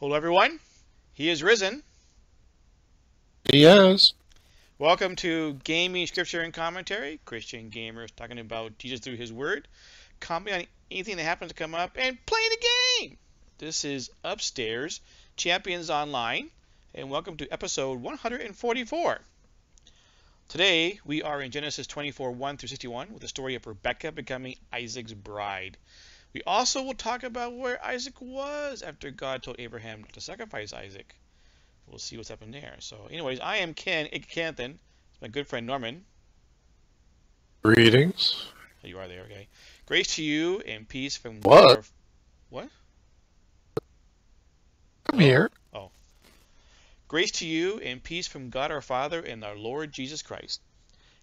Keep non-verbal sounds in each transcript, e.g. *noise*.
Hello, everyone. He is risen. He Yes. Welcome to Gaming, Scripture, and Commentary. Christian gamers talking about Jesus through His Word, commenting on anything that happens to come up, and playing the game. This is Upstairs Champions Online, and welcome to episode 144. Today we are in Genesis 24 1 through 61 with the story of Rebecca becoming Isaac's bride. We also will talk about where Isaac was after God told Abraham to sacrifice Isaac. We'll see what's happened there. So, anyways, I am Kennethan. It's my good friend Norman. Greetings. Oh, you are there, okay. Grace to you and peace from What? Our... What? I'm here. Oh. oh. Grace to you and peace from God our Father and our Lord Jesus Christ.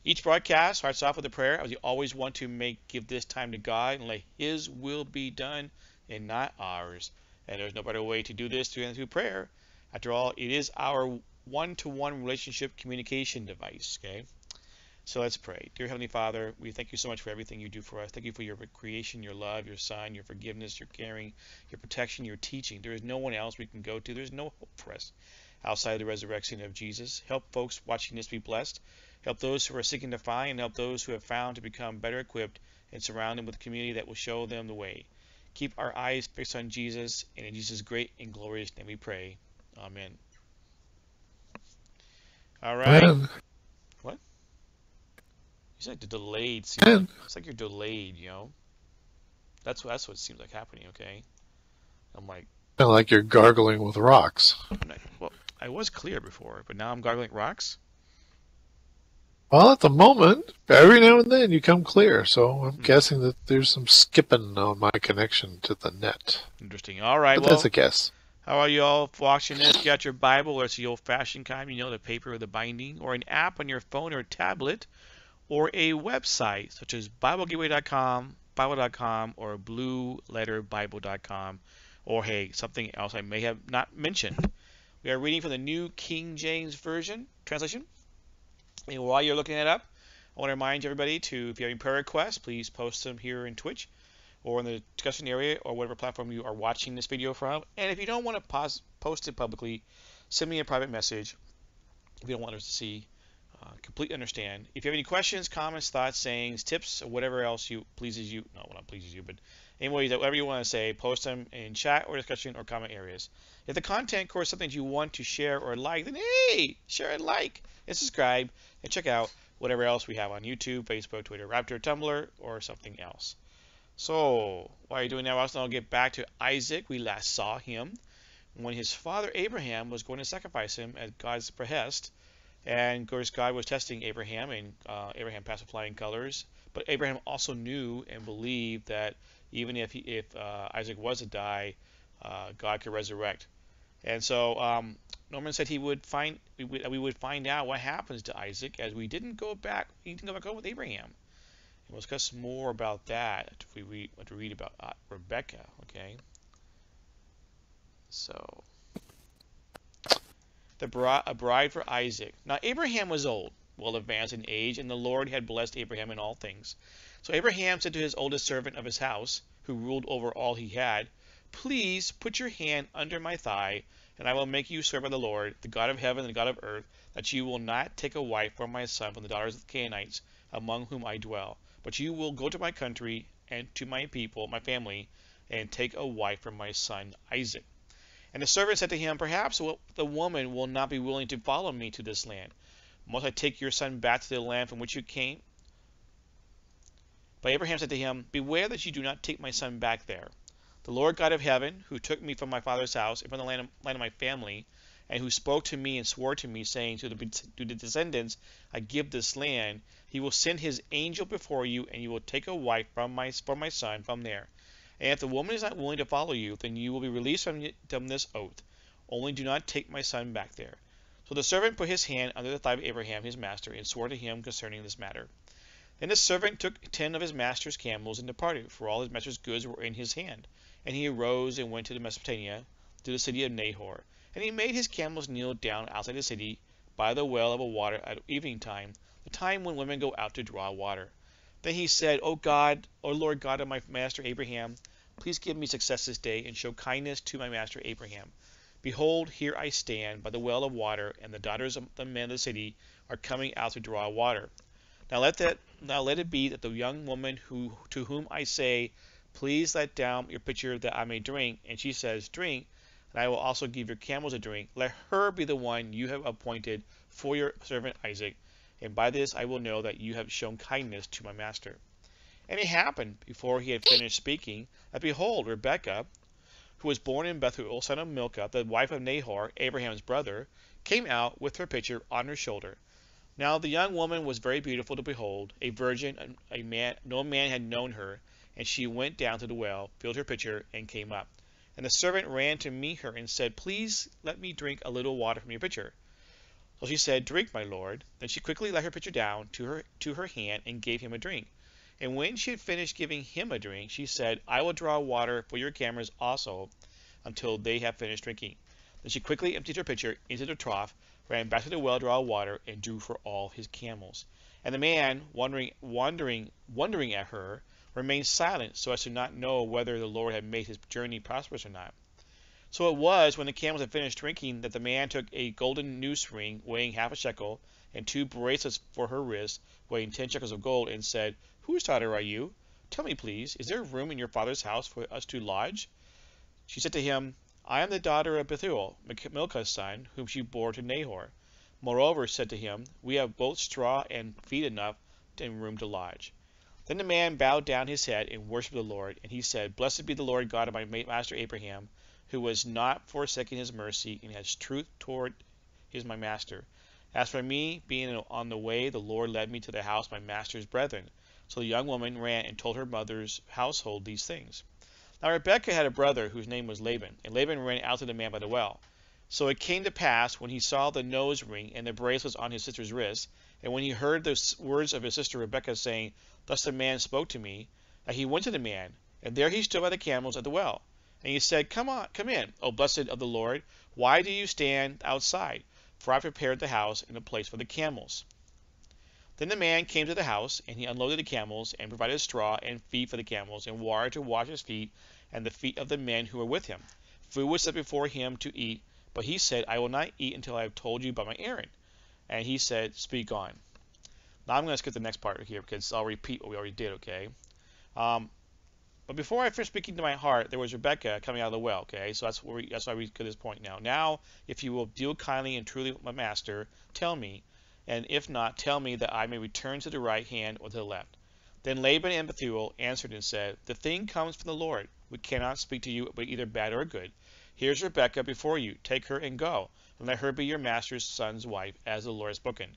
Each broadcast starts off with a prayer, as we always want to make give this time to God and let His will be done and not ours. And there's no better way to do this than through prayer. After all, it is our one-to-one relationship communication device. Okay. So let's pray. Dear Heavenly Father, we thank you so much for everything you do for us. Thank you for your creation, your love, your Son, your forgiveness, your caring, your protection, your teaching. There is no one else we can go to. There's no hope for us outside of the resurrection of Jesus. Help folks watching this be blessed. Help those who are seeking to find and help those who have found to become better equipped and surround them with a community that will show them the way. Keep our eyes fixed on Jesus, and in Jesus' great and glorious name we pray. Amen. All right. What? You said the delayed. Seems like, it's like you're delayed, you know. That's what that's what seems like happening. Okay. I'm like, Kinda like you're gargling with rocks. Well, I was clear before, but now I'm gargling rocks. Well, at the moment, every now and then you come clear, so I'm hmm. guessing that there's some skipping on my connection to the net. Interesting. All right. But Well, that's a guess. How are you all watching this? You got your Bible, or it's the old-fashioned kind, you know, the paper or the binding, or an app on your phone or tablet, or a website such as BibleGateway.com, Bible.com, or BlueLetterBible.com, or hey, something else I may have not mentioned. We are reading from the New King James Version translation. And while you're looking it up, I want to remind everybody to, if you have any prayer requests, please post them here in Twitch or in the discussion area or whatever platform you are watching this video from. And if you don't want to pos- post it publicly, send me a private message if you don't want us to see. Uh, completely understand. If you have any questions, comments, thoughts, sayings, tips, or whatever else you pleases you, not what pleases you, but anyways, whatever you want to say, post them in chat or discussion or comment areas. If the content core is something you want to share or like, then hey, share and like and subscribe and check out whatever else we have on YouTube, Facebook, Twitter, Raptor, Tumblr, or something else. So, while you're doing that, I'll get back to Isaac. We last saw him when his father Abraham was going to sacrifice him at God's behest. And of course, God was testing Abraham, and uh, Abraham passed with flying colors. But Abraham also knew and believed that even if he, if uh, Isaac was to die, uh, God could resurrect. And so um, Norman said he would find we would, we would find out what happens to Isaac as we didn't go back. He didn't go back home with Abraham. And we'll discuss more about that if we read, if we read about uh, Rebecca. Okay. So the bride, a bride for Isaac. Now Abraham was old, well advanced in age, and the Lord had blessed Abraham in all things. So Abraham said to his oldest servant of his house, who ruled over all he had, Please put your hand under my thigh, and I will make you swear by the Lord, the God of heaven and the God of earth, that you will not take a wife for my son from the daughters of the Canaanites, among whom I dwell, but you will go to my country and to my people, my family, and take a wife for my son Isaac. And the servant said to him, Perhaps the woman will not be willing to follow me to this land. Must I take your son back to the land from which you came? But Abraham said to him, Beware that you do not take my son back there. The Lord God of heaven, who took me from my father's house and from the land of, land of my family, and who spoke to me and swore to me, saying, to the, to the descendants, I give this land, he will send his angel before you, and you will take a wife from my, for my son from there. And if the woman is not willing to follow you, then you will be released from, from this oath. Only do not take my son back there. So the servant put his hand under the thigh of Abraham his master, and swore to him concerning this matter. Then the servant took ten of his master's camels and departed, for all his master's goods were in his hand. And he arose and went to the Mesopotamia, to the city of Nahor. And he made his camels kneel down outside the city, by the well of a water at evening time, the time when women go out to draw water. Then he said, O God, O Lord God of my master Abraham, please give me success this day, and show kindness to my master Abraham. Behold, here I stand by the well of water, and the daughters of the men of the city are coming out to draw water. Now let that now let it be that the young woman who to whom I say, Please let down your pitcher that I may drink, and she says, Drink, and I will also give your camels a drink. Let her be the one you have appointed for your servant Isaac, and by this I will know that you have shown kindness to my master. And it happened, before he had finished speaking, that behold, Rebekah, who was born in Bethuel, son of Milcah, the wife of Nahor, Abraham's brother, came out with her pitcher on her shoulder. Now the young woman was very beautiful to behold, a virgin, a man, no man had known her, and she went down to the well, filled her pitcher, and came up. And the servant ran to meet her and said, Please let me drink a little water from your pitcher. So she said, Drink, my lord. Then she quickly let her pitcher down to her to her hand and gave him a drink. And when she had finished giving him a drink, she said, I will draw water for your camels also until they have finished drinking. Then she quickly emptied her pitcher into the trough, ran back to the well to draw water, and drew for all his camels. And the man, wondering, wondering, wondering at her, remained silent so as to not know whether the Lord had made his journey prosperous or not. So it was, when the camels had finished drinking, that the man took a golden noose ring weighing half a shekel, and two bracelets for her wrists, weighing ten shekels of gold, and said, Whose daughter are you? Tell me, please, is there room in your father's house for us to lodge? She said to him, I am the daughter of Bethuel, Milcah's son, whom she bore to Nahor. Moreover, said to him, We have both straw and feed enough and room to lodge. Then the man bowed down his head and worshipped the Lord, and he said, Blessed be the Lord God of my master Abraham, who has not forsaken his mercy and has truth toward his my master. As for me, being on the way, the Lord led me to the house of my master's brethren. So the young woman ran and told her mother's household these things. Now Rebekah had a brother whose name was Laban, and Laban ran out to the man by the well. So it came to pass, when he saw the nose ring and the bracelets on his sister's wrist, and when he heard the words of his sister Rebekah saying, Thus the man spoke to me, that he went to the man, and there he stood by the camels at the well. And he said, Come on, come in, O blessed of the Lord. Why do you stand outside? For I prepared the house and a place for the camels. Then the man came to the house, and he unloaded the camels, and provided straw and feed for the camels, and water to wash his feet and the feet of the men who were with him. Food was set before him to eat, but he said, I will not eat until I have told you about my errand. And he said, Speak on. Now I'm going to skip the next part here because I'll repeat what we already did, okay? Um, but before I finish speaking to my heart, there was Rebecca coming out of the well, okay? So that's where we, that's why we get this point now. Now, if you will deal kindly and truly with my master, tell me, and if not, tell me that I may return to the right hand or to the left. Then Laban and Bethuel answered and said, The thing comes from the Lord. We cannot speak to you but either bad or good. Here's Rebekah before you. Take her and go, and let her be your master's son's wife, as the Lord has spoken.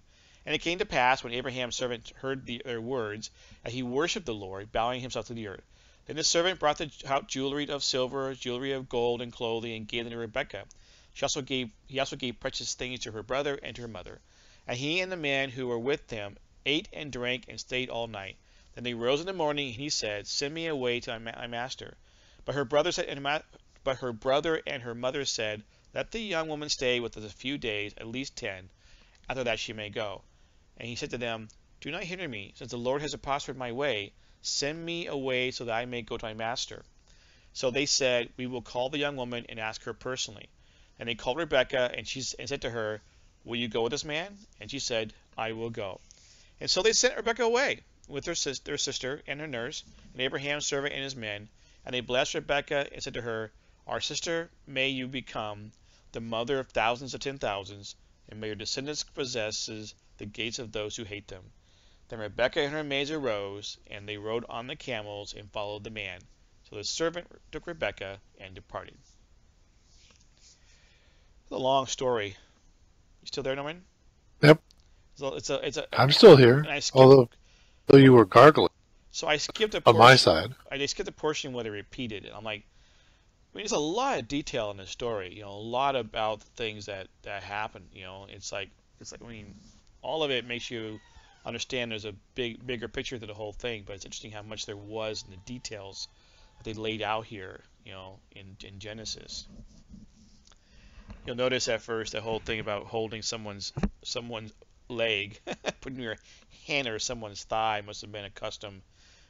And it came to pass, when Abraham's servant heard the, their words, that he worshipped the Lord, bowing himself to the earth. Then the servant brought the, out jewelry of silver, jewelry of gold, and clothing, and gave them to Rebekah. She also gave, he also gave precious things to her brother and to her mother. And he and the men who were with them ate and drank and stayed all night. Then they rose in the morning, and he said, Send me away to my master. But her brother said, but her brother and her mother said, Let the young woman stay with us a few days, at least ten. After that she may go. And he said to them, Do not hinder me, since the Lord has prospered my way. Send me away so that I may go to my master. So they said, We will call the young woman and ask her personally. And they called Rebekah, and she and said to her, Will you go with this man? And she said, I will go. And so they sent Rebekah away with her, sis- their sister and her nurse, and Abraham's servant and his men. And they blessed Rebekah and said to her, Our sister, may you become the mother of thousands of ten thousands, and may your descendants possess the gates of those who hate them. Then Rebekah and her maids arose, and they rode on the camels and followed the man. So the servant took Rebekah and departed. It's a long story. You still there, Norman? Yep. So it's a, it's a. I'm still here, I skipped, although though you were gargling so I skipped a on my side. I skipped a portion where they repeated it. I'm like, I mean, there's a lot of detail in this story. You know, a lot about things that that happen. You know, it's like it's like I mean, all of it makes you understand there's a big bigger picture to the whole thing. But it's interesting how much there was in the details that they laid out here. You know, in in Genesis. You'll notice at first the whole thing about holding someone's someone's leg, *laughs* putting your hand or someone's thigh must have been a custom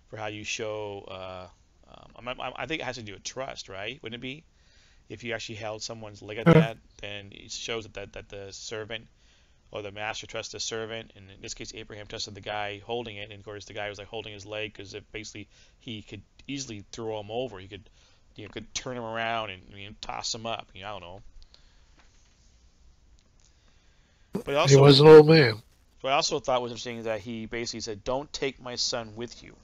for how you show. Uh, um, I, I think it has to do with trust, right? Wouldn't it be? if you actually held someone's leg like Mhm. that, then it shows that, that that the servant or the master trusts the servant, and in this case, Abraham trusted the guy holding it, and of course, the guy was like holding his leg because it basically he could easily throw him over. He could you know, could turn him around and you know, toss him up. You know, I don't know. But he was an old man. what I also thought was interesting is that he basically said, "Don't take my son with you."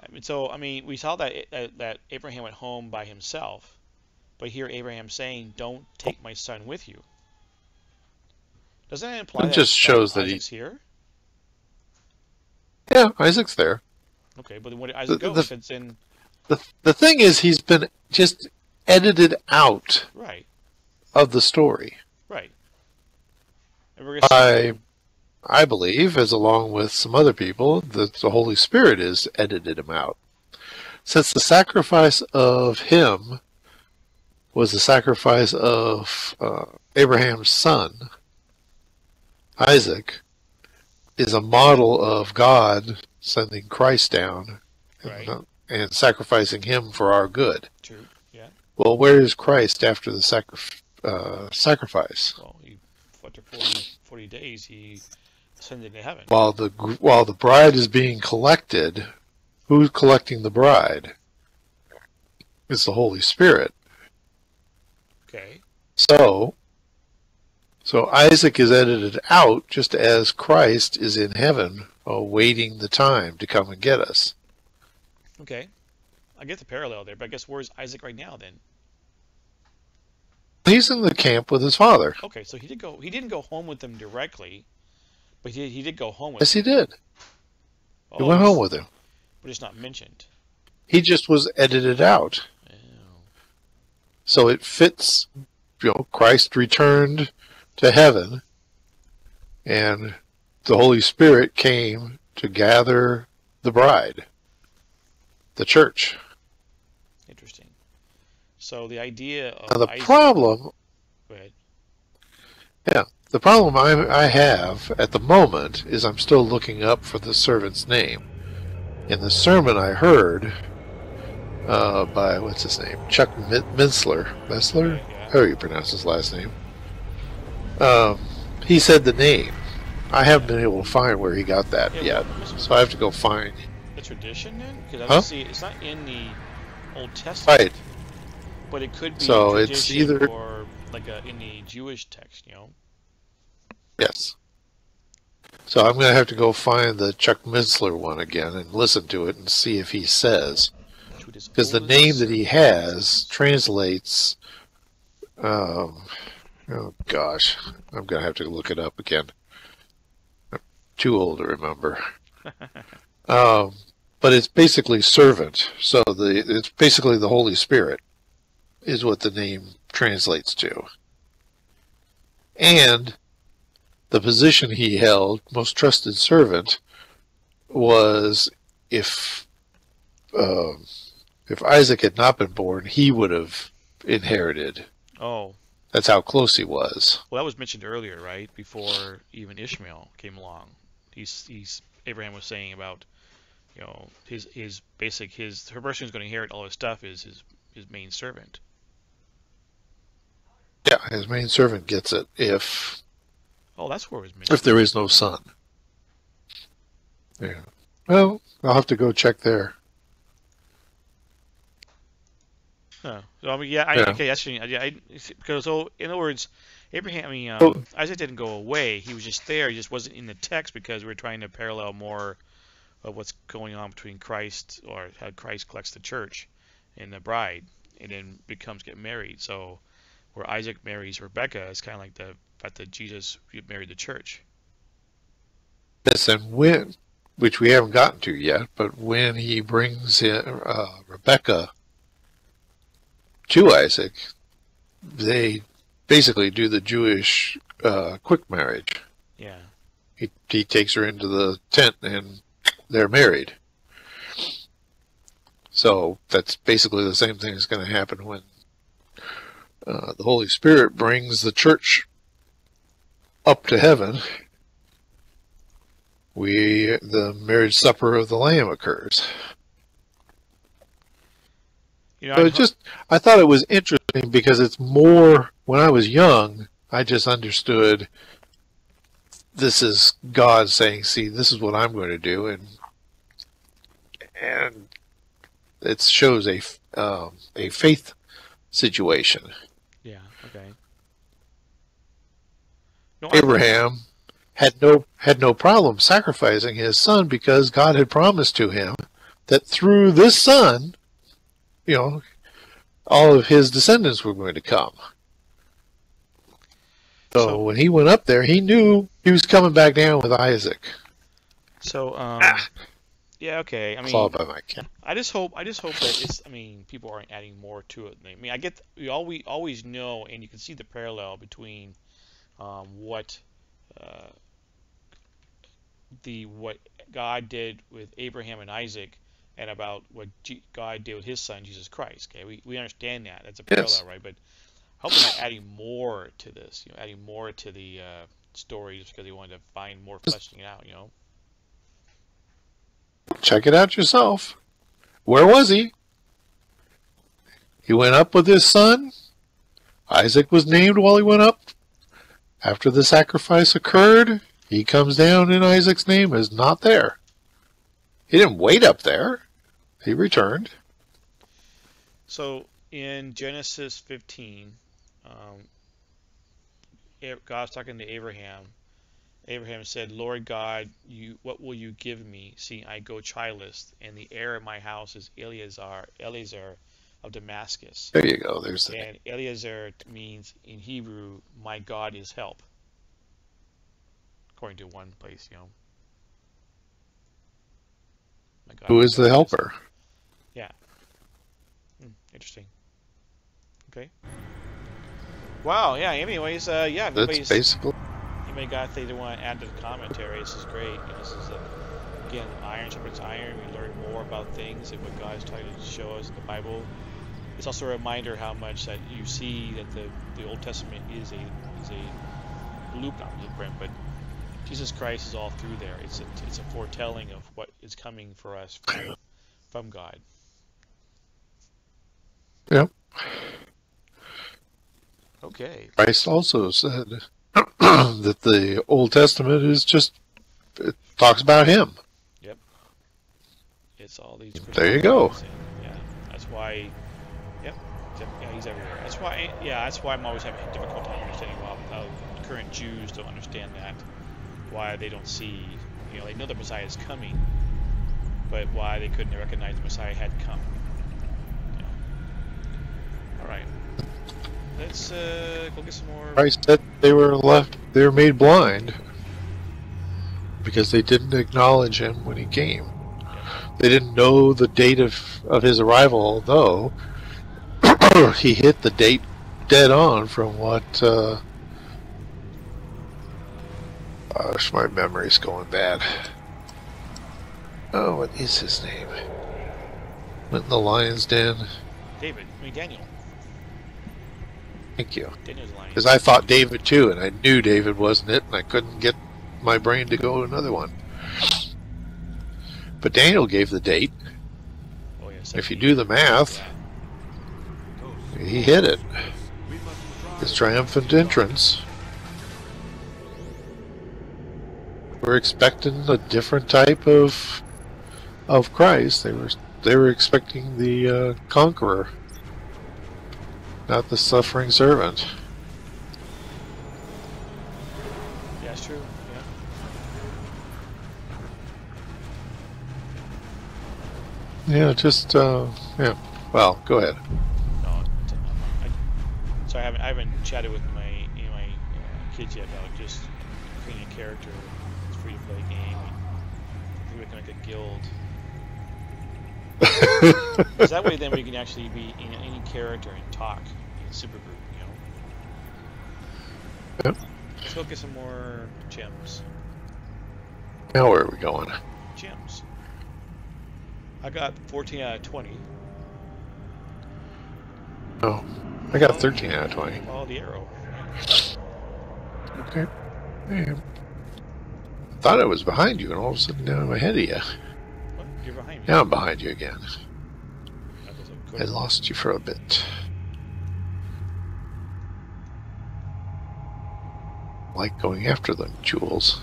I mean, so I mean, we saw that that, that Abraham went home by himself, but here Abraham saying, "Don't take my son with you." Doesn't that imply It that just shows that he- Isaac's here? Yeah, Isaac's there. Okay, but where did Isaac The- go? the- if it's in The the thing is, he's been just edited out right, of the story. right. And we're gonna see- I I believe, as along with some other people, that the Holy Spirit has edited him out. Since the sacrifice of him was the sacrifice of uh, Abraham's son, Isaac, is a model of God sending Christ down Right. and, and sacrificing him for our good. True. Yeah. Well, where is Christ after the sacri- uh, sacrifice? Well, he, after 40, 40 days, he ascended to heaven. while the while the bride is being collected, who's collecting the bride? It's the Holy Spirit. Okay. So, so Isaac is edited out just as Christ is in heaven, uh, awaiting the time to come and get us. Okay. I get the parallel there, but I guess where's Isaac right now then? He's in the camp with his father. Okay, so he did go. He didn't go home with them directly, but he he did go home with. Them. Yes, he did. them. He Oh, went home with him. but it's not mentioned. He just was edited out. Oh. So it fits, you know, Christ returned to heaven and the Holy Spirit came to gather the bride, the church. Interesting. So the idea of Now the Isaac. problem, Go ahead. Yeah, the problem I, I have at the moment is I'm still looking up for the servant's name. In the sermon I heard uh, by, what's his name? Chuck Mi- Missler. Missler? Yeah. How do you pronounce his last name? Um, he said the name. I haven't been able to find where he got that Yeah, yet, well, so I have to go find. The tradition then, because I Huh? don't see it's not in the Old Testament, Right. but it could be So it's either- or like a, in the Jewish text, you know. Yes. So I'm going to have to go find the Chuck Missler one again and listen to it and see if he says to it as because the name that he has translates. Um, oh gosh, I'm going to have to look it up again. I'm too old to remember. *laughs* Um, but it's basically servant. So the it's basically the Holy Spirit is what the name translates to. And the position he held, most trusted servant, was if um, if Isaac had not been born, he would have inherited. Oh, That's how close he was. well, that was mentioned earlier, right? Before even Ishmael came along, he's he's Abraham was saying about, you know, his his basic his her person who's going to inherit all his stuff is his his main servant. Yeah, his main servant gets it if Oh, that's where it was mentioned. if there is no son. Yeah. Well, I'll have to go check there. Huh. So I mean, yeah, I, Yeah. okay, that's. Yeah, I, because so in other words, Abraham, I mean, um, Oh. Isaac didn't go away. He was just there. He just wasn't in the text because we're trying to parallel more of what's going on between Christ or how Christ collects the church and the bride, and then becomes get married. So where Isaac marries Rebecca is kind of like the fact that Jesus married the church. Yes, and when, which we haven't gotten to yet, but when he brings in, uh, Rebecca to Isaac, they basically do the Jewish uh, quick marriage. Yeah. He, he takes her into the tent and they're married. So that's basically the same thing that's going to happen when uh, the Holy Spirit brings the church up to heaven. We the marriage supper of the Lamb occurs. You know, So I just, I thought it was interesting because it's more, when I was young, I just understood this is God saying, see, this is what I'm going to do. And, and it shows a, um, a faith situation. yeah, okay. No, Abraham had no, had no problem sacrificing his son because God had promised to him that through this son, you know, all of his descendants were going to come. So, So- when he went up there, he knew he was coming back down with Isaac. So, um, Ah. yeah, okay. I mean, Clawed by my cat. I just hope I just hope that it's I mean people aren't adding more to it. I mean I get we all we always know and you can see the parallel between um, what uh, the what God did with Abraham and Isaac and about what G- God did with His Son Jesus Christ. Okay, we, we understand that that's a parallel, Yes. right? But I hope they're not adding more to this. You know, adding more to the uh, story just because they wanted to find more fleshing it out. You know. Check it out yourself. Where was he? He went up with his son. Isaac was named while he went up. After the sacrifice occurred, he comes down and Isaac's name is not there. He didn't wait up there. He returned. So in Genesis 15, um, God's talking to Abraham. Abraham said, "Lord God, you what will you give me, seeing I go childless, and the heir of my house is Eleazar, Eleazar of Damascus." There you go. There's the And Eleazar means in Hebrew, "My God is help." According to one place, you know. Who is the God helper? Hmm, interesting. Okay. Wow. Yeah. Anyways, uh, yeah. if That's anybody's- basically. Anybody got anything they want to add to the commentary? This is great. You know, this is a, again iron sharpens iron. We learn more about things and what God is trying to show us in the Bible. It's also a reminder how much that you see that the, the Old Testament is a is a loop, not blueprint, but Jesus Christ is all through there. It's a, it's a foretelling of what is coming for us from, from God. Yep. Okay. Christ also said *clears throat* that the Old Testament is just it talks about him. Yep. It's all these. There you go. yeah, that's why. Yep. yep, Yeah, he's everywhere. That's why. Yeah, that's why I'm always having a difficult time understanding why how current Jews don't understand that. Why they don't see. You know, they know the Messiah is coming, but why they couldn't recognize the Messiah had come. Yeah. All right. Let's uh, go get some more. Christ said they were left, they were made blind because they didn't acknowledge him when he came. They didn't know the date of, of his arrival, although *coughs* he hit the date dead on from what. Uh, gosh, my memory's going bad. Oh, what is his name? Went in the lion's den. David. I mean Daniel. Thank you. Because I thought David too, and I knew David wasn't it, and I couldn't get my brain to go to another one. But Daniel gave the date. Oh yeah. If you do the math, Yeah. he hit it. His triumphant entrance. We're expecting a different type of of Christ. They were they were expecting the uh, conqueror, not the suffering servant. Yeah, it's true. Yeah. Yeah, just uh, yeah. Well, go ahead. No, it's, um, I, so I haven't I haven't chatted with my you know, my uh, kids yet about just creating a character. It's free to play game. We can make a guild. *laughs* 'Cause that way, then we can actually be in character and talk in super group. You know. Yep. Let's go get some more gems. now where are we going? Gems. I got 14 out of 20. Oh, I got 13 out of 20. Follow the arrow. Okay. Yeah. I thought I was behind you, and all of a sudden now I'm ahead of you. What? You're behind me. Now I'm behind you again. I lost you for a bit. Like going after them, Jules.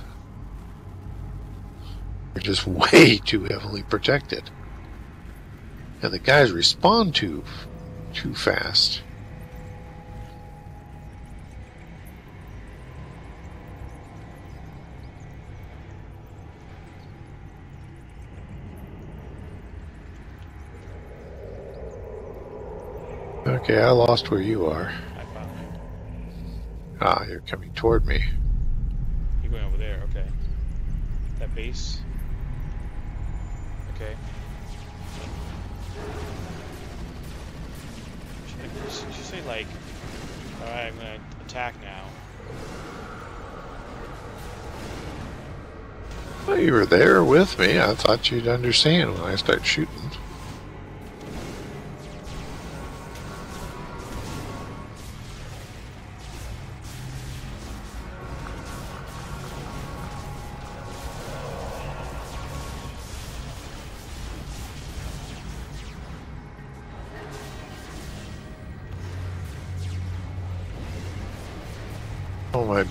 You're just *laughs* way too heavily protected. And the guys respond too too fast. Okay, I lost where you are. I found it. Ah, you're coming toward me. You're going over there, okay. That base. Okay. Should, I- should you say like, alright, I'm gonna attack now. Well, you were there with me. I thought you'd understand when I start shooting.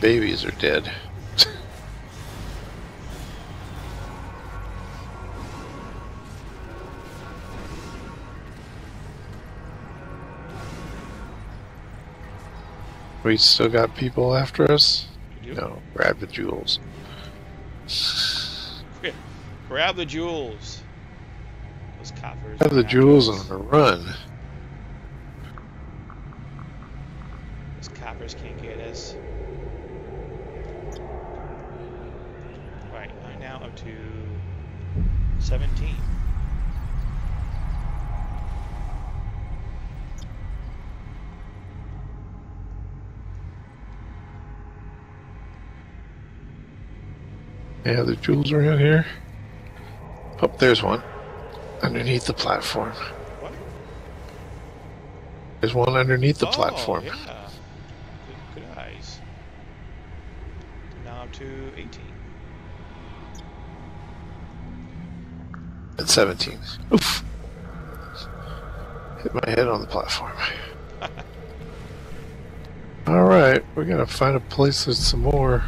Babies are dead. *laughs* We still got people after us? You? No, grab the jewels. Grab the jewels. Those coppers. Have the jewels the run. Those coppers can't get us. Right, I'm now up to 17. Yeah, the jewels around here. Oh, there's one. Underneath the platform. What? There's one underneath the oh, platform. Yeah. Good, good eyes. Now to 18. At 17. Oof. Hit my head on the platform. *laughs* Alright, we're gonna find a place with some more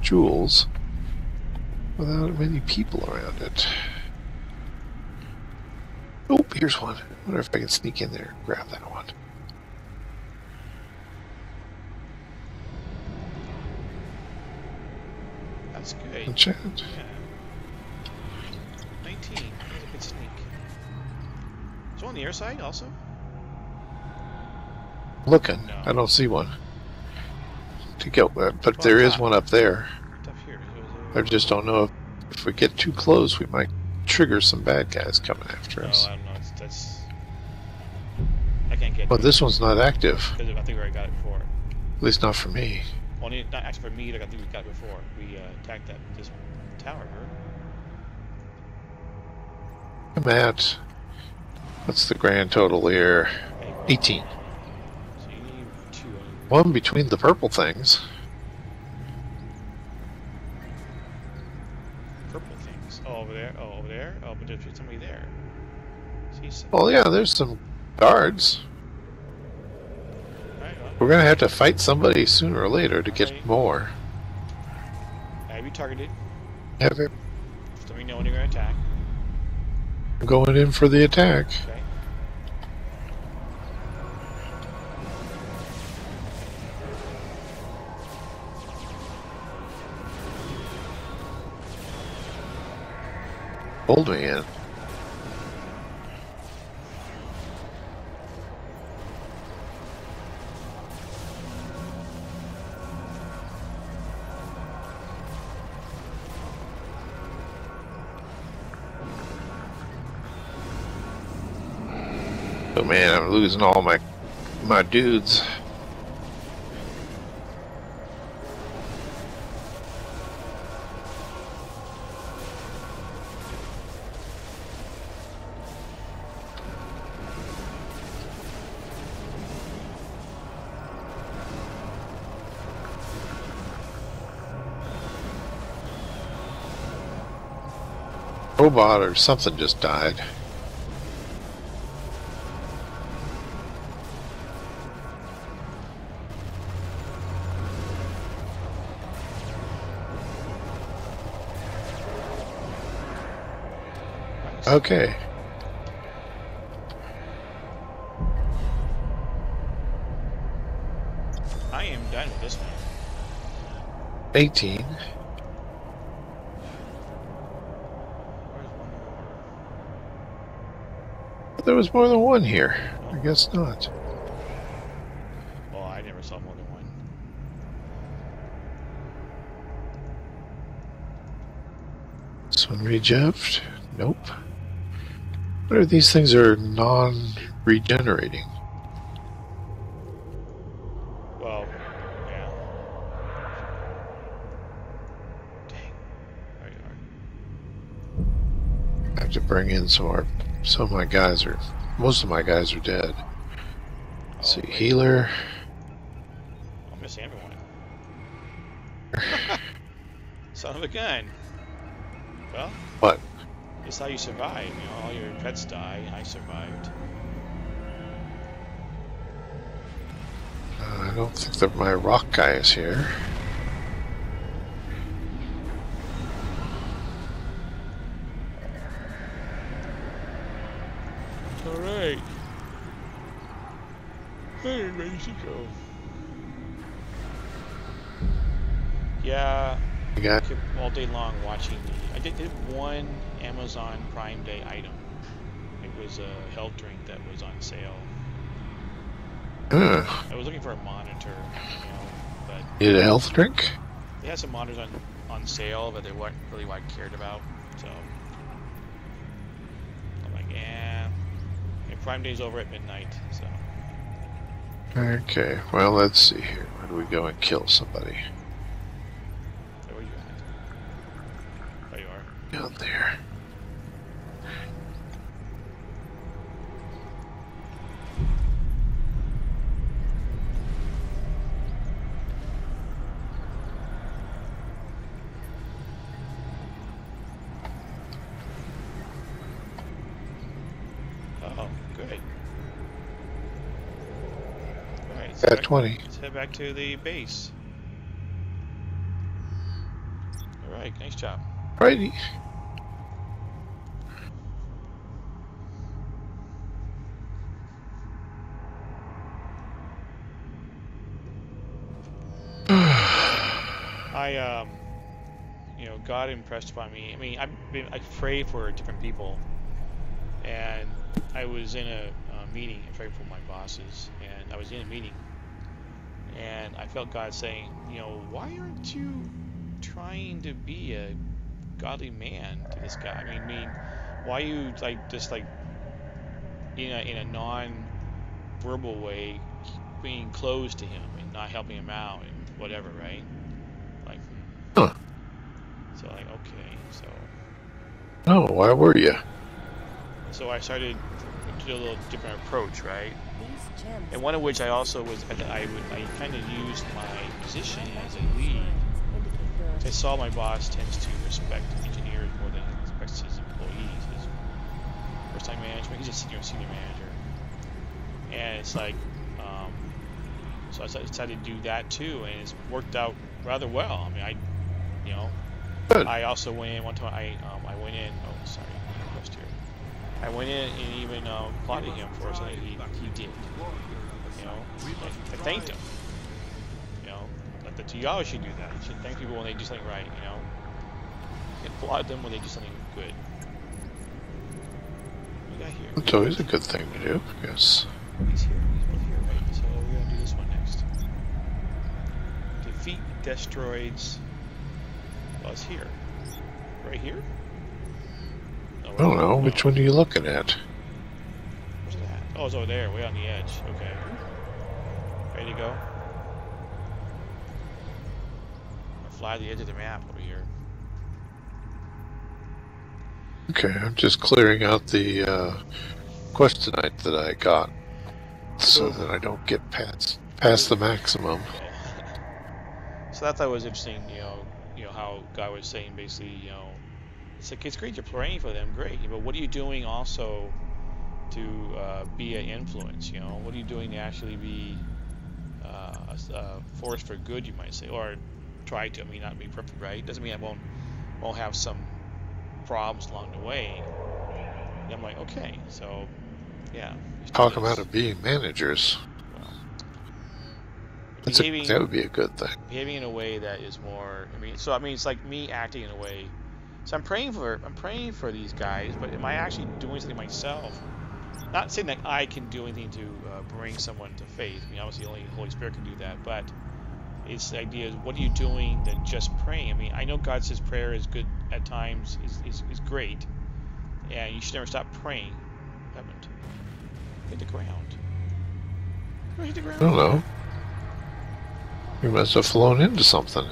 jewels without many people around it. Oh, here's one. wonder if I can sneak in there and grab that one. That's good. Enchant. Yeah. 19. That's a good sneak. Is one on the air side also? Looking. No. I don't see one. To go, uh, but there is one up there. I just don't know if, if we get too close, we might trigger some bad guys coming after No, us. I don't know. It's, that's. I can't get Well, this one's not active. I think we already got it before. At least not for me. Well, not actually for me, like I think we got it before. We uh, attacked that this tower. Remember? Matt, what's the grand total here? Okay. 18. So you need two. One between the purple things. purple things. Oh, over there. Oh, over Oh, there's somebody there. See. Well, yeah, there's some guards. Well, We're gonna have to fight somebody sooner or later to get Right. more. Have you targeted. Have it Just let me know when you're gonna attack. I'm going in for the attack. Okay. Hold me in. Oh man, I'm losing all my my dudes. robot or something just died. Okay. I am done with this one. 18. More? There was more than one here. I guess not. Well, I never saw more than one. This one reject? Nope. What are these things are non-regenerating? Well, yeah. Dang. There you are. I have to bring in some more. Some of my guys are. Most of my guys are dead. Let's see, Oh, wait. healer. I'm missing everyone. *laughs* Son of a gun. Well, What? this is how you survive. You know, all your pets die. I survived. Uh, I don't think that my rock guy is here. All right. Hey, ready to go. Yeah, I got all day long watching the. I did, did one Amazon Prime Day item. It was a health drink that was on sale. uh, I was looking for a monitor, you know, but need a health drink. they had some monitors on on sale, but they weren't really what I cared about. So I'm like, yeah. And Prime Day's over at midnight, so Okay, well let's see here. Where do we go and kill somebody? where are you at? There you are. Down there. Oh, good. Alright, let's, Got head back- 20. let's head back to the base. Alright, nice job. Righty. *sighs* I, um, you know, God impressed upon me. I mean, I've been, I pray for different people, and I was in a, uh meeting, I prayed for my bosses, and I was in a meeting, and I felt God saying, you know, why aren't you trying to be a godly man to this guy? I mean, I mean, why you like just like in a in a non-verbal way being closed to him and not helping him out and whatever, right? Like, hmm. Huh. so like okay, so Oh, why were you? so I started to do a little different approach, right? These gems And one of which I also was I, I would I kind of used my position as a lead. I saw my boss tends to respect engineers more than he respects his employees. His first time management, he's a senior senior manager, and it's like, um, so I decided to do that too, and it's worked out rather well. I mean, I, you know, Good. I also went in one time. I um, I went in. Oh, sorry, I lost here. I went in and even um, applauded him for something he, he did. You know, I, I thanked him. You know, like the you should do that. You should thank people when they do something right. You know, and applaud them when they do something good. What we got here? It's always a good thing to do. Yes. He's here. He's both here, right? So we're gonna do this one next. Defeat destroids. Well, it's here. Right here? I don't know. Which one are you looking at? Where's that? Oh, it's over there, way on the edge. Okay. Ready to go? I'll fly the edge of the map over here. Okay, I'm just clearing out the uh, quest tonight that I got, so that I don't get past past the maximum. *laughs* so that thought was interesting, you know, you know how God was saying basically, you know, it's like it's great you're praying for them, great, but what are you doing also to uh, be an influence? You know, what are you doing to actually be uh, a a force for good, you might say, or try to. I mean, not be perfect, right? Doesn't mean I won't won't have some problems along the way. I'm like, okay, so yeah. Talk them this. out of being managers. That's a, that would be a good thing. behaving in a way that is more. I mean, so I mean, it's like me acting in a way. So I'm praying for I'm praying for these guys, but am I actually doing something myself? Not saying that I can do anything to uh, bring someone to faith. I mean, obviously only the Holy Spirit can do that, but it's the idea is what are you doing than just praying? I mean, I know God says prayer is good at times, is, is, is great, and you should never stop praying. Haven't hit the ground. Hit the ground. I. You must have flown into something.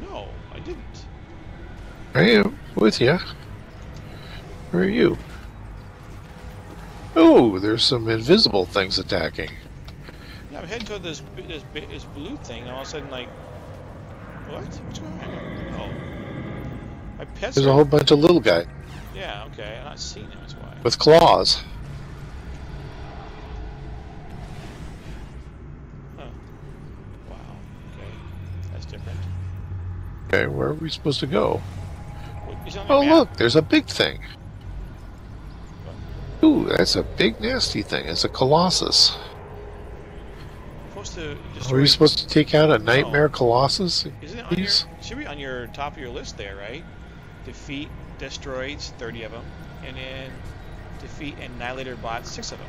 No, I didn't. I am with you. Where are you? Oh, there's some invisible things attacking. Yeah, I'm heading toward this this this blue thing, and all of a sudden, like, what? What's going on? Oh, my pets. There's a whole bunch of little guys Yeah, okay, I'm not seeing them. That's why. with claws. Huh. Wow. Okay, that's different. Okay, where are we supposed to go? What- Is it on the Oh, map? look, there's a big thing. Ooh, that's a big nasty thing. It's a colossus. supposed to Are we supposed to take out a nightmare colossus? Isn't it on your? Should be on your top of your list there, right? Defeat destroids, 30 of them, and then defeat annihilator bots, six of them.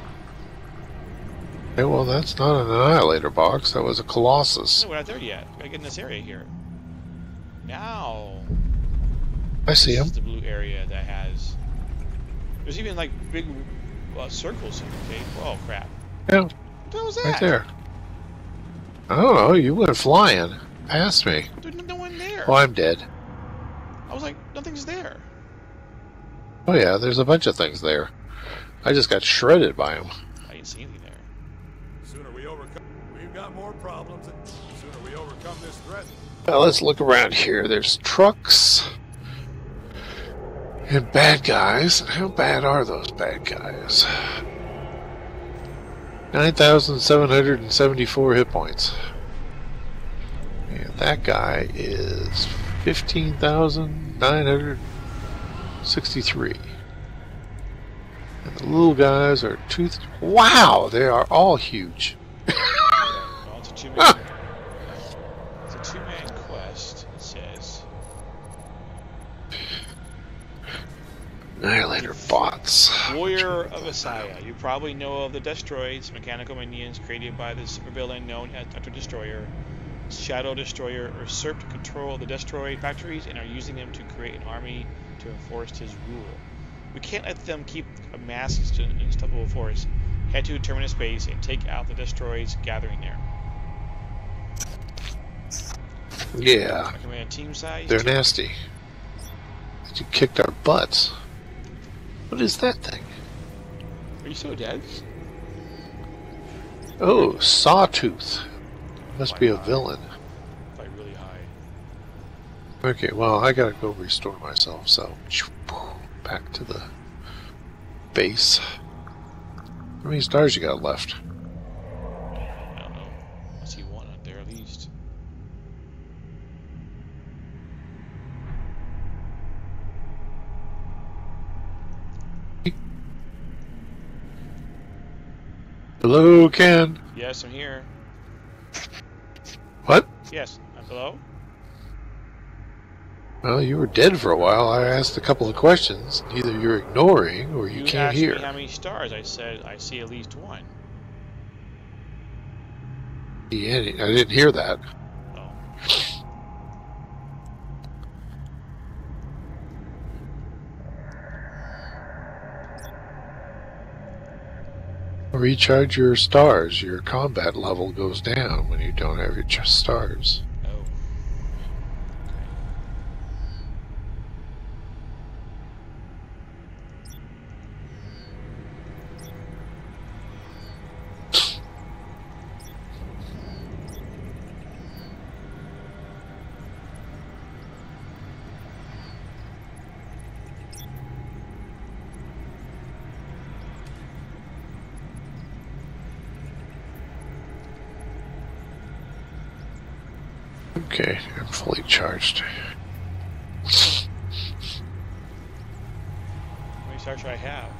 Okay, well, that's not an annihilator box. That was a colossus. No, we're not there yet. We gotta get in this area here. Now. I see This him. the blue area that has. There's even like big uh, circles in the cave. Oh crap! Yeah, What the hell was that? right there. Oh, don't know. You went flying past me. There's no one there. Oh, I'm dead. I was like, nothing's there. Oh yeah, there's a bunch of things there. I just got shredded by them. I didn't see anything there. sooner we overcome, we've got more problems. Sooner we overcome this threat, Well, let's look around here. There's trucks and bad guys. How bad are those bad guys? 9,774 hit points. And that guy is 15,963. And the little guys are two. Wow, they are all huge. *laughs* Well, it's a two man. it's a two man quest. It says. Annihilator bots. Warrior of Asaya. You probably know of the Destroids, mechanical minions created by the supervillain known as Dr. Destroyer. Shadow Destroyer usurped control of the Destroid factories and are using them to create an army to enforce his rule. We can't let them keep amassed an unstoppable force. Head to Terminus Base and take out the Destroids gathering there. Yeah. Team size. They're nasty. You kicked our butts. What is that thing? Are you so dead? Oh, Sawtooth. Must be a villain. Fight really high. Okay, well, I gotta go restore myself, so back to the base. How many stars you got left? I don't know. I see one out there at least. Hello, Ken. Yes, I'm here. What? Yes, I'm hello. Well, you were dead for a while. I asked a couple of questions. Either you're ignoring or you, You can't asked hear. me how many stars. I said I see at least one. Yeah, I didn't hear that. Oh. Recharge your stars. Your combat level goes down when you don't have your stars. Oh. Okay. I'm fully charged. How many stars should I have?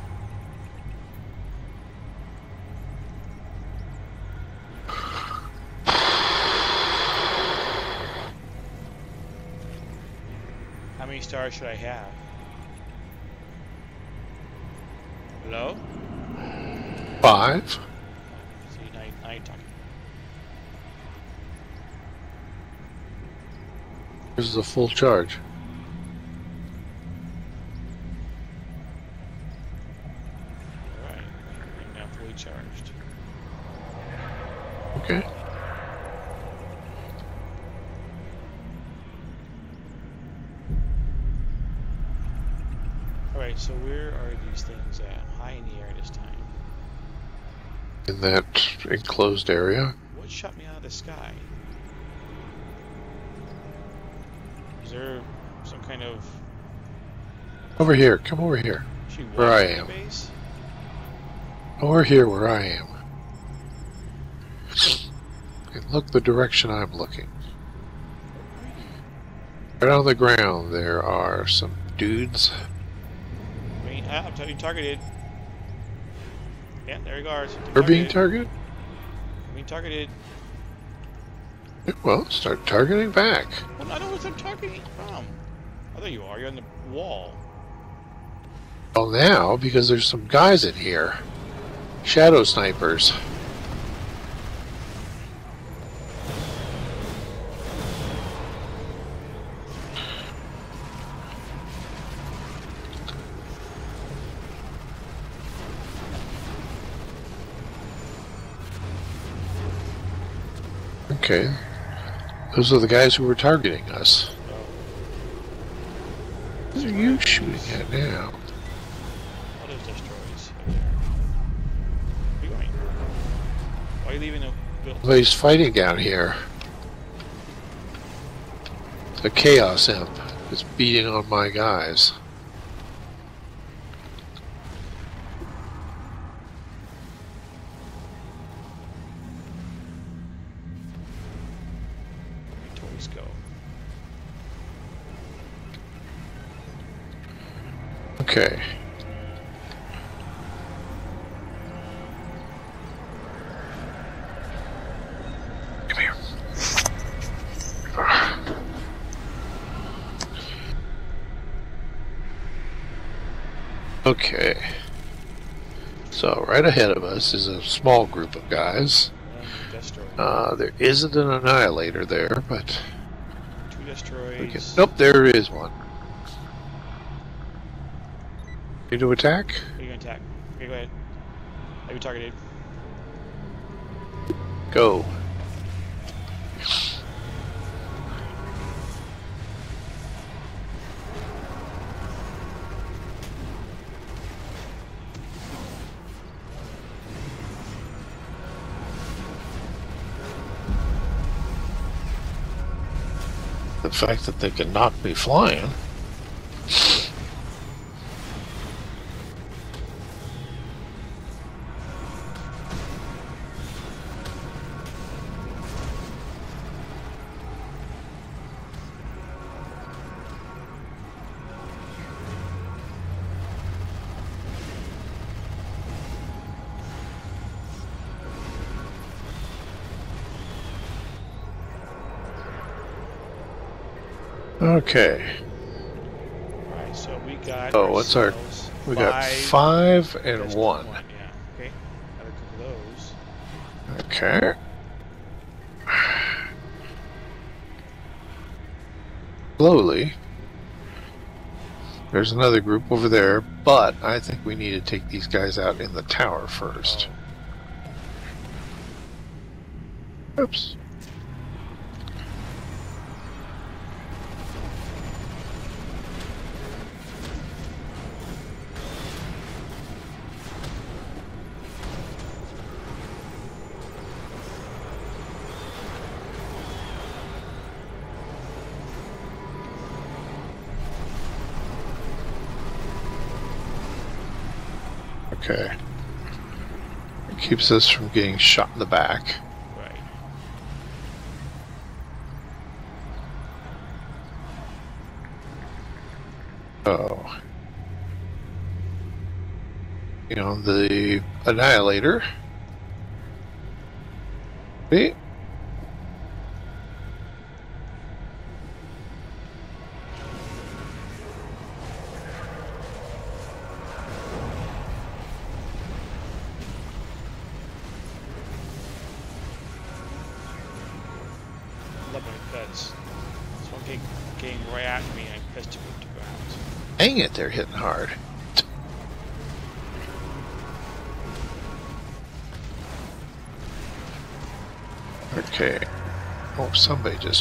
How many stars should I have? Hello? Five. See, now, now you're talking. This is a full charge. Alright, now fully charged. Okay. Alright, so where are these things at? High in the air this time. In that enclosed area. What shot me out of the sky? Is there some kind of Over here. Come over here. Where I am. base? Over here where I am. And look the direction I'm looking. Right on the ground there are some dudes. I mean, I'm being targeted. Yeah, there he goes. We're being targeted? being targeted. Well, start targeting back. Well, I don't know what I'm targeting from. There you are. You're on the wall. Well, now, because there's some guys in here. Shadow snipers. Okay. Those are the guys who were targeting us. What are you shooting at now? What is Destroids up there? Where you going? Why are you leaving the building? Somebody's fighting down here. The Chaos Imp is beating on my guys. Okay. Come here. Okay. So, right ahead of us is a small group of guys. Uh, there isn't an annihilator there, but Two can. Nope, there is one. Need to attack? Are you gonna attack? Okay, go ahead. Are you targeted? Go. The fact that they can knock me flying. Okay. Alright, so we got. Oh, what's our- We got five and Destroids. one. Yeah. Okay. Got a couple of those. Okay. Slowly. There's another group over there, but I think we need to take these guys out in the tower first. Oh. Oops. Okay. It keeps us from getting shot in the back. Right. Oh. you know, the Annihilator.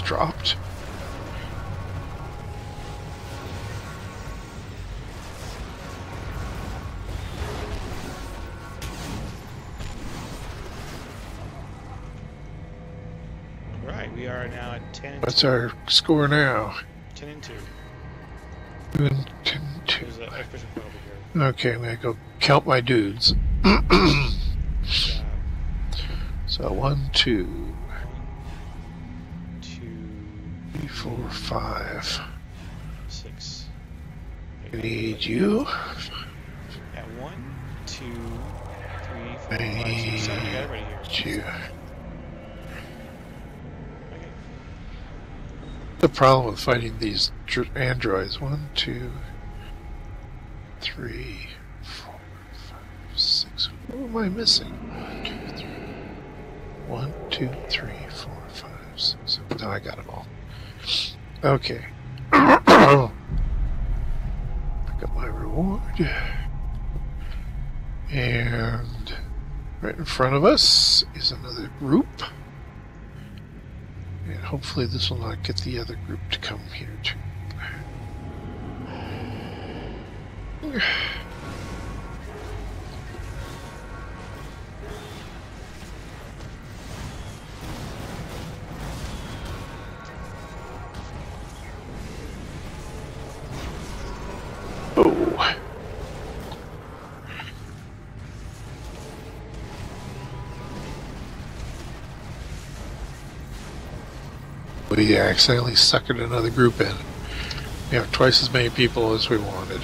Dropped. Right, we are now at 10 and What's 2. our score now? 10 and 2. Two and ten, two. There's an expression point over here. Okay, I'm gonna go count my dudes. *clears throat* so, one, two, two, four, five. six. I need you. At one, two, three, four, I five, six, seven. We got it right here. you. Okay. The problem with fighting these dr- androids. One, two, three, four, five, six. What am I missing? One, two, three. One, two, three, four, five, six. No, I got them all. Okay. I got my reward. And right in front of us is another group. And hopefully this will not get the other group to come here too. We accidentally suckered another group in. We have twice as many people as we wanted.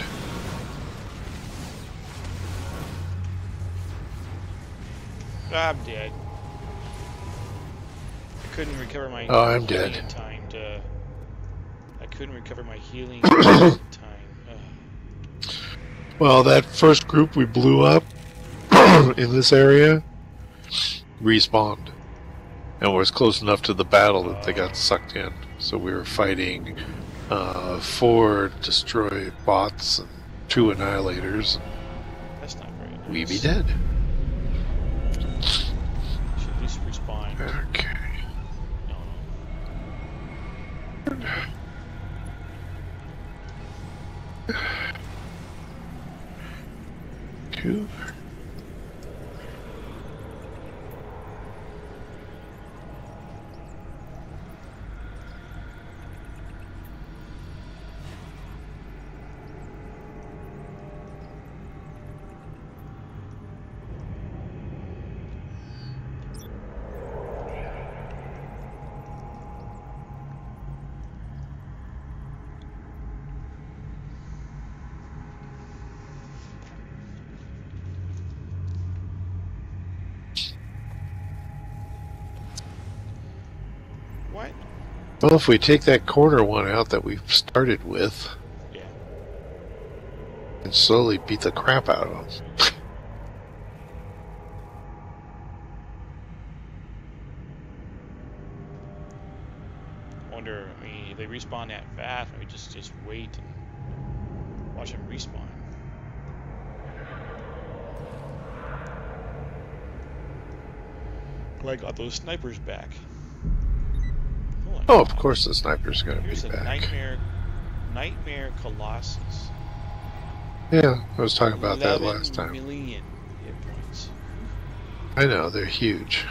I'm dead. I couldn't recover my Oh, I'm healing dead. in time to. I couldn't recover my healing *coughs* in time. Ugh. Well, that first group we blew up *coughs* in this area respawned and was close enough to the battle that they got sucked in. So we were fighting uh, four destroy bots and two annihilators. That's not very nice. We be dead. Should at least respawn. Okay. No, Two. What? Well, if we take that corner one out that we've started with Yeah. and slowly beat the crap out of them. Wonder. I mean, if they respawn that fast, maybe just just wait and watch them respawn. Glad I got those snipers back. Oh, of course the sniper's gonna be Here's a back. nightmare, nightmare colossus. Yeah, I was talking about that last time. Million hit points. I know, they're huge.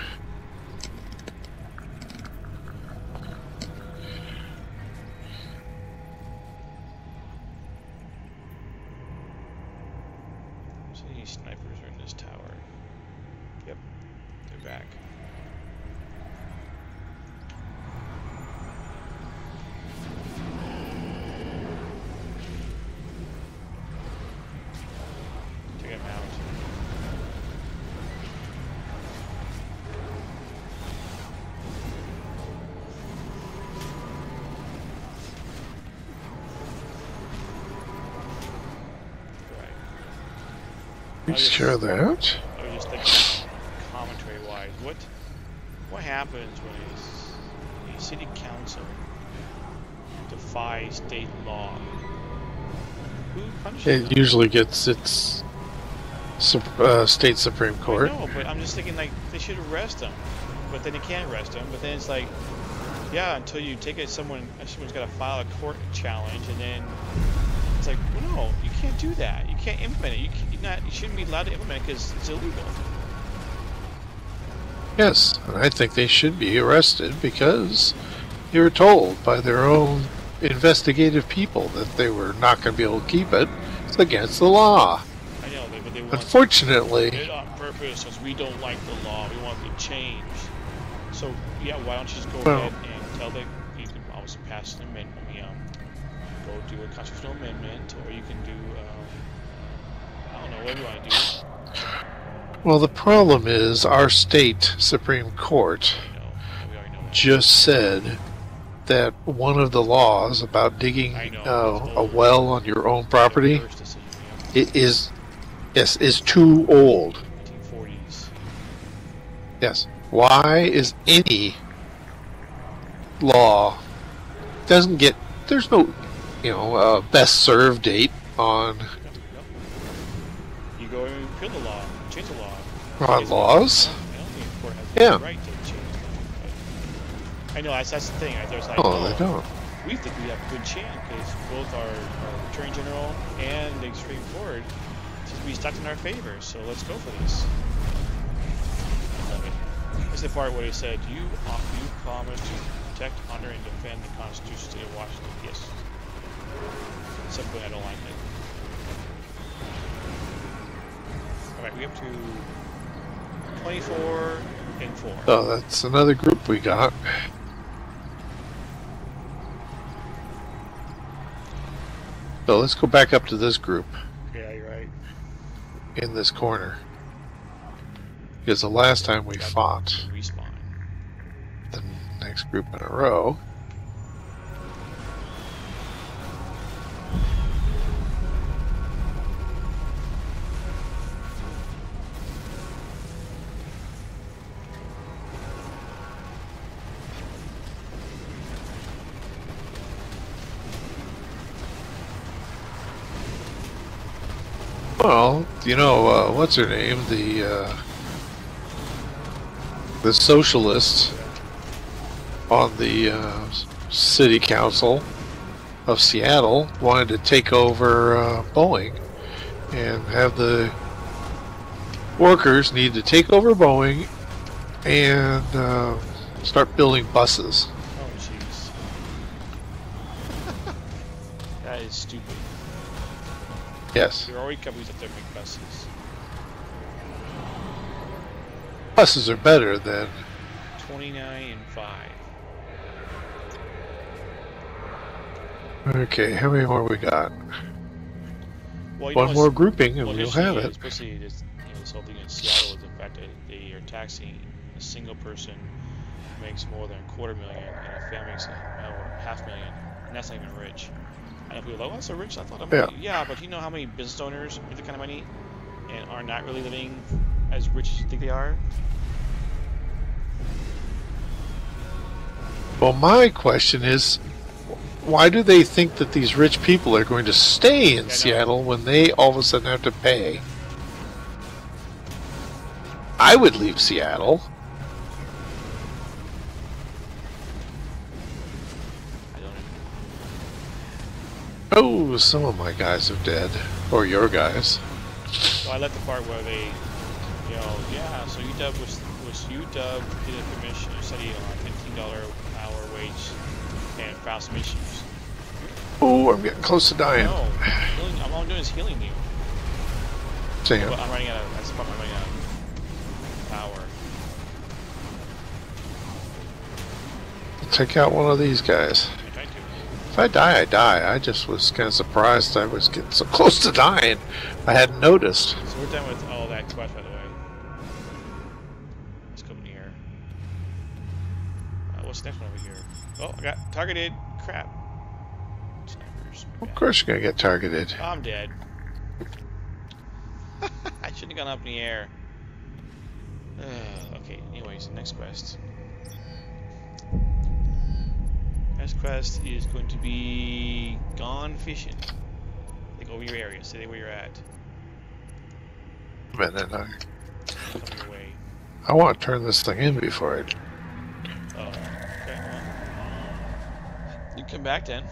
That. I was just thinking, commentary wise, what what happens when a a, city council defies state law? Who punishes It usually gets its sup- uh, state Supreme? Court. No, but I'm just thinking like they should arrest them, but then they can't arrest them. But then it's like, yeah, until you take it, someone someone's got to file a court challenge, and then it's like, well, no, you can't do that. You can't implement it. You, can, not. You shouldn't be allowed to implement it because it's illegal. Yes, and I think they should be arrested because they were told by their own investigative people that they were not going to be able to keep it. It's against the law. I know, but they want. Unfortunately, did it on purpose because we don't like the law. We want it change. So yeah, why don't you just go Well- ahead and tell them you can obviously pass an amendment. I mean, go do a constitutional amendment, or you can do um, I don't know whatever you want to do. well, the problem is our state Supreme Court You know, we already know that. just said that one of the laws about digging uh, a well on your own property The first decision, yeah, it is yes is too old. Yes. Why is any law doesn't get there's no you know uh, best served date on. You go and kill the law, change the law. on laws? I don't think the court has Yeah. right to change it. But I know that's, that's the thing. There's like, Oh, they don't. we think we have a good chance because both our, our attorney general and the Supreme Court seem to be stacked in our favor. So let's go for this. I love it. This is the part where they said, "You uh, you promise to protect, honor, and defend the Constitution of the State of Washington." Yes. Point, I don't like it. All right, we up to 24 and four. Oh, that's another group we got. So let's go back up to this group Yeah, you're right. in this corner. Because the last time we fought Respawn. the next group in a row, Well, you know, uh, what's her name? The uh, the socialist on the uh, city council of Seattle wanted to take over uh, Boeing and have the workers need to take over Boeing and uh, start building buses. Oh, jeez. *laughs* that is stupid. Yes, There are already companies up there make buses. buses are better than 29 and 5. Okay, how many more we got? Well, One know, more grouping and well, we'll have it. Especially this, you know, this whole thing in Seattle is the fact that they are taxing a single person makes more than a quarter million and a family makes a, half million, and that's not even rich. And people are like, that's so rich. I thought I'm Yeah. yeah, but you know how many business owners make the kind of money and are not really living as rich as you think they are? Well, my question is, why do they think that these rich people are going to stay in know. Seattle when they all of a sudden have to pay? I would leave Seattle. Oh, some of my guys are dead, or your guys. So I let the part where they, you know, yeah. So UW was was UW did a commission a study on fifteen dollar hour wage and found some issues. Oh, I'm getting close to dying. No, healing, I'm all I'm doing is healing you. Sam, But I'm running out of. That's the I'm running out of power. take out one of these guys. To. If I die, I die. I just was kind of surprised I was getting so *laughs* close to dying. I hadn't noticed. So we're done with all that quest, by the way. Let's come here. Uh, what's the next one over here? Oh, I got targeted. Crap. Snipers. Of course, you're gonna get targeted. I'm dead. *laughs* I Shouldn't have gone up in the air. Uh, okay, anyways, next quest. Next quest is going to be gone fishing. Like over your area, stay where you're at. Minute, I, Come your way. I want to turn this thing in before I. Oh, okay. You come back then.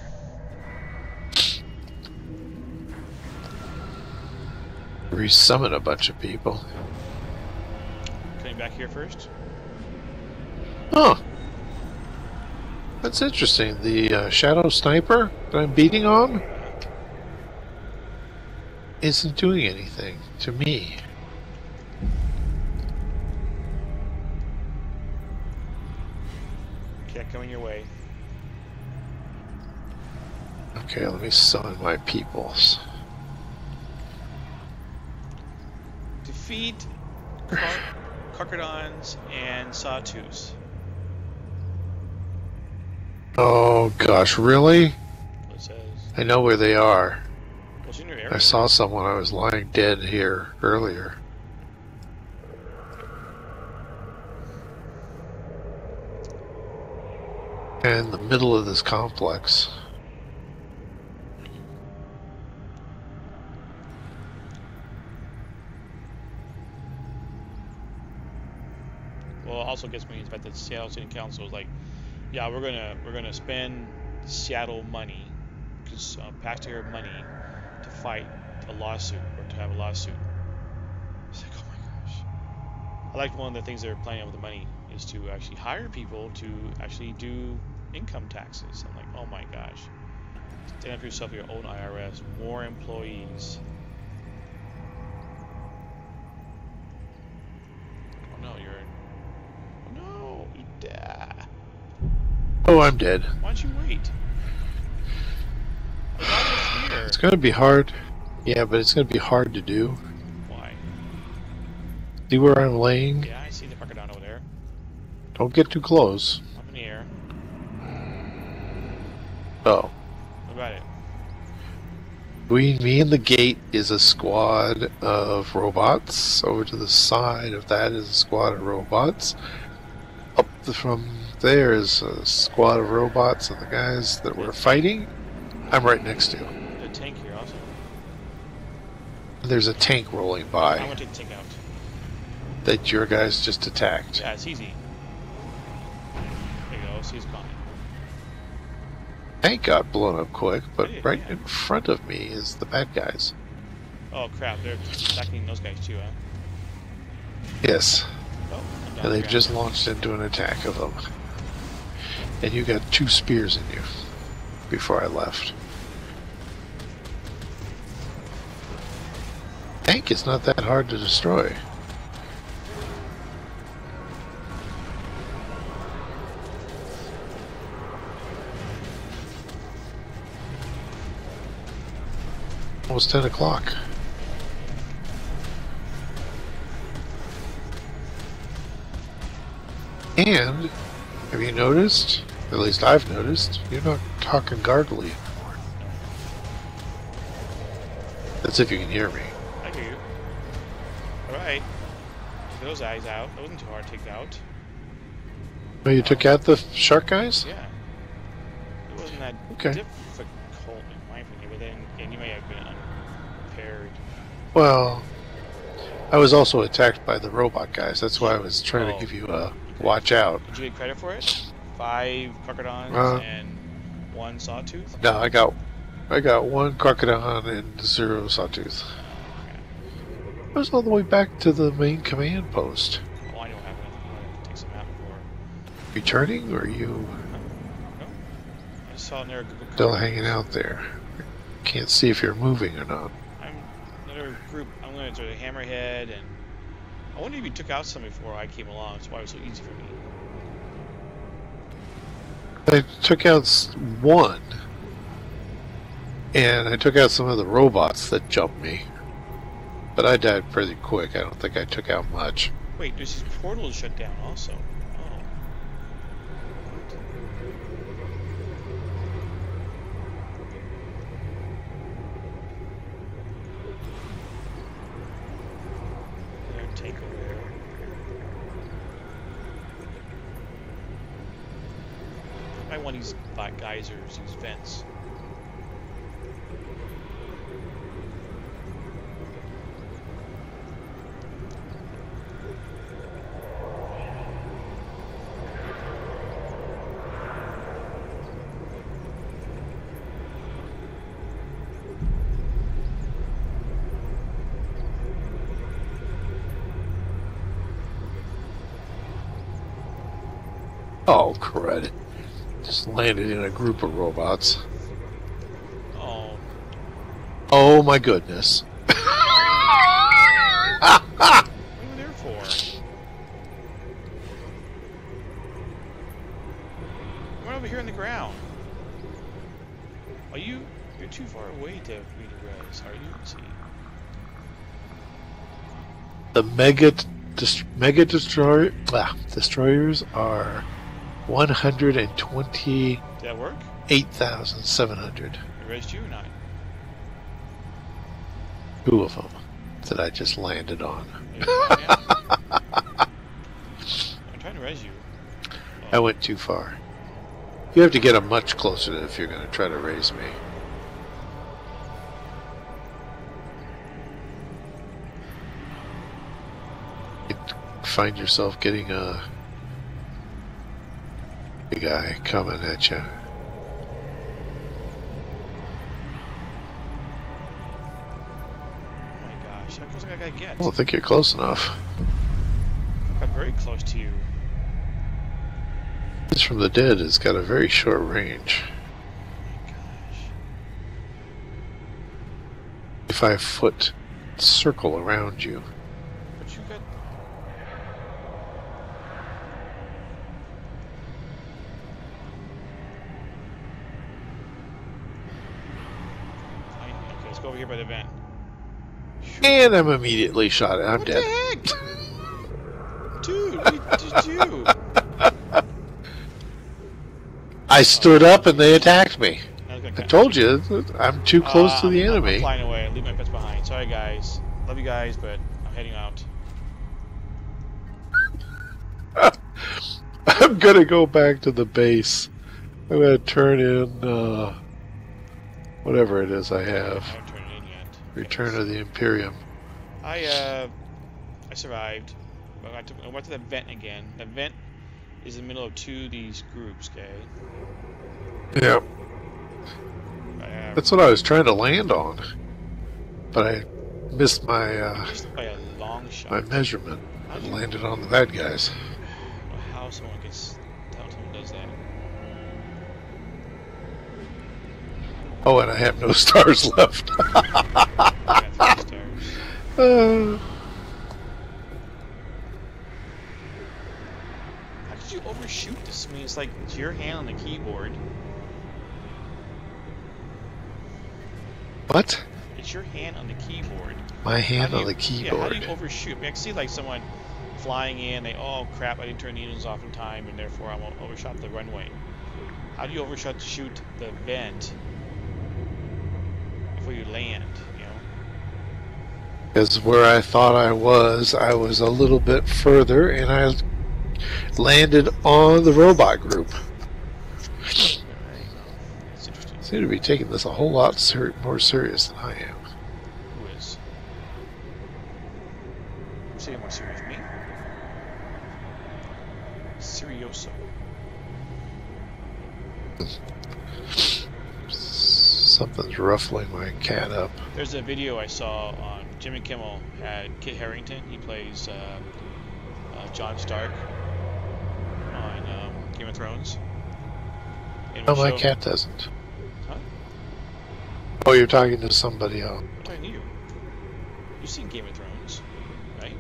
resummon a bunch of people. Coming back here first. Huh. That's interesting. The uh, shadow sniper that I'm beating on isn't doing anything to me. Okay, coming your way. Okay, let me summon my peoples. Defeat car- Carcharodons and Sawtooths. Oh gosh, really? I know where they are. What's in your I saw someone. I was lying dead here earlier. In the middle of this complex. Well, it also gets me is that the Seattle City Council is like, yeah, we're gonna we're gonna spend Seattle money, cause uh, taxpayer money, to fight a lawsuit or to have a lawsuit. It's like, oh my gosh. I like one of the things they're planning out with the money is to actually hire people to actually do income taxes. I'm like, oh my gosh. Stand up for yourself, your own IRS, more employees. Oh no, you're. Oh no, you die. Oh, I'm dead. Why don't you wait? The guy was here. It's gonna be hard. Yeah, but it's gonna be hard to do. Why? See where I'm laying? Yeah, I see the crocodile over there. Don't get too close. Up in the air. Oh. What about it? Between me and the gate is a squad of robots. Over to the side of that is a squad of robots. Up the, from there is a squad of robots and the guys that we're fighting. I'm right next to. There's a tank here also. There's a tank rolling by. I'm by gonna take the tank out. that your guys just attacked. Yeah, it's easy. There you go. See, it's gone. Tank got blown up quick, but right yeah. in front of me is the bad guys. Oh crap! They're attacking those guys too, huh? Yes, Oh, and they've just launched into an attack of them. And you got two spears in you before I left. Tank is not that hard to destroy. Almost 10 o'clock. And, have you noticed, at least I've noticed, you're not talking gargly anymore. That's if you can hear me. I hear you. All right. Those eyes out. That wasn't too hard to take out. Oh, you took out the shark guys? Yeah. It wasn't that Okay. difficult in my opinion, but then again, you may have been unprepared. Well, I was also attacked by the robot guys. That's why I was trying Oh. to give you a watch out. Did you get credit for it? Five crocodons Uh. and one sawtooth? No, I got, I got one crocodile and zero sawtooth. I was all the way back to the main command post. Oh, I don't have. Take some out before. Returning, or are you No? I saw another group still hanging out there? Can't see if you're moving or not. I'm another group. I'm going to do the hammerhead, and I wonder if you took out some before I came along. That's why it was so easy for me. I took out one, and I took out some of the robots that jumped me. But I died pretty quick. I don't think I took out much. Wait, there's these portals shut down also. Oh. take over. I want these black geysers, these vents. Oh, crud. Just landed in a group of robots. Oh, Oh my goodness. what are you there for? Right over here on the ground. Are you? You're too far away to have me to res. Are you? Let's see. The mega dest- mega destroyer ah, destroyers are 128,700. Did that work? I resed you or not? Two of them that I just landed on. Yeah. *laughs* I'm trying to raise you. I went too far. You have to get them much closer if you're going to try to raise me. You'd find yourself getting a big guy coming at you. Oh my gosh, how close I? I don't think you're close enough. I'm very close to you. This from the dead has got a very short range. Oh my gosh. Five foot circle around you. But you got. I, okay, let's go over here by the vent. And I'm immediately shot at. I'm what dead. *laughs* Dude, what did you? I stood up and they attacked me. I, I told you, I'm too close Uh, to the I'm- I'm enemy. flying away. Leave my pets behind. Sorry, guys. Love you guys, but I'm heading out. *laughs* I'm gonna go back to the base. I'm gonna turn in uh, whatever it is I have. haven't turned it in yet. Return of the Imperium. I uh, I survived. I, took, I went to the vent again. The vent is in the middle of two of these groups. Okay. Yeah, I, uh, that's what I was trying to land on, but I missed my uh, just by a long shot. my measurement and landed on the bad guys. I don't know how someone gets Oh, and I have no *laughs* stars left. Stars. Uh, How could you overshoot this? I mean, it's like it's your hand on the keyboard. what? It's your hand on the keyboard. My hand How on the you- Yeah, how do you overshoot? I, mean, I can see like someone flying in, they oh crap, I didn't turn the engines off in time, and therefore I won't overshot the runway. How do you overshot shoot the vent before you land? You know, Because where I thought I was, I was a little bit further, and I landed on the robot group. interesting. Seem to be taking this a whole lot ser- more serious than I am. Who is? Who's saying more serious? Me? Serioso. *laughs* Something's ruffling my cat up. There's a video I saw on Jimmy Kimmel had Kit Harington. He plays uh, uh, John Stark on um, Game of Thrones. And No, my show- cat doesn't. Huh? Oh, you're talking to somebody else. I'm talking to you. You've seen Game of Thrones, right?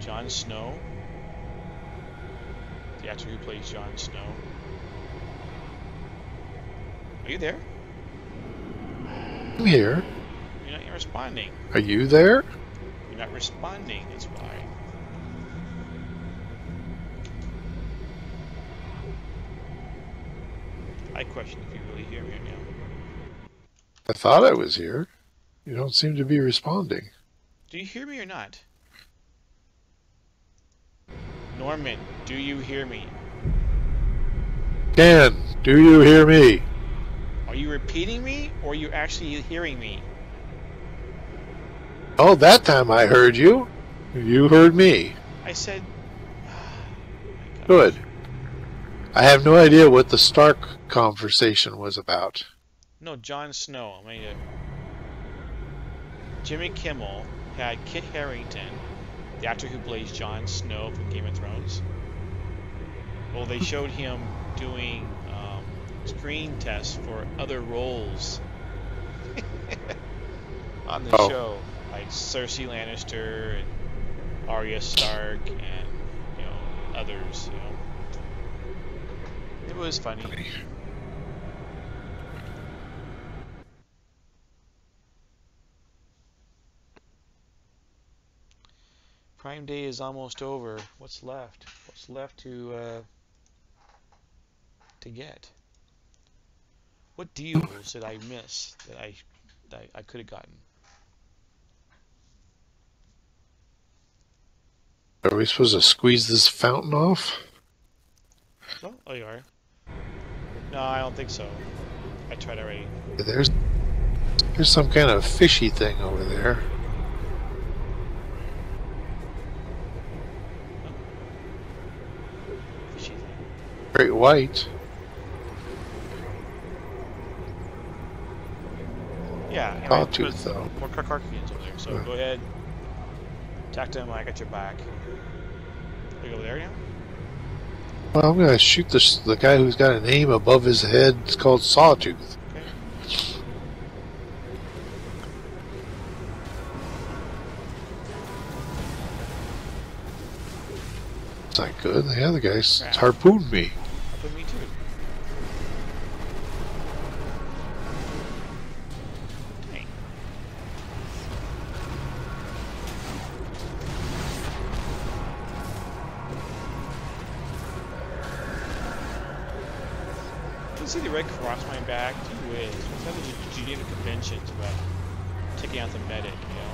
Jon Snow. The actor who plays Jon Snow. Are you there? I'm here. You're not responding. Are you there? You're not responding. That's why. I question if you really hear me now. I thought I was here. You don't seem to be responding. Do you hear me or not? Norman, do you hear me? Dan, do you hear me? Are you repeating me or are you actually hearing me? Oh, that time I heard you. You heard me. I said. Oh. Good. I have no idea what the Stark conversation was about. No, Jon Snow. I mean, uh, Jimmy Kimmel had Kit Harington, the actor who plays Jon Snow from Game of Thrones. Well, they showed him doing screen tests for other roles *laughs* on the Oh. show, like Cersei Lannister and Arya Stark, and you know others. You know, it was funny. Prime Day is almost over. What's left? What's left to uh, to get? What deals did I miss that I that I, I could have gotten? Are we supposed to squeeze this fountain off? Oh, oh, you are. No, I don't think so. I tried already. There's there's some kind of fishy thing over there. Fishy thing. Great white. Yeah. Anyway, Sawtooth, there's though. More Karkarkians over there. So Yeah. go ahead. Attack them. I got your back. We over there now. Well, I'm gonna shoot this the guy who's got a name above his head. It's called Sawtooth. Okay. It's not good. The other guy s- harpooned me. Up with me About taking out the medic, you know?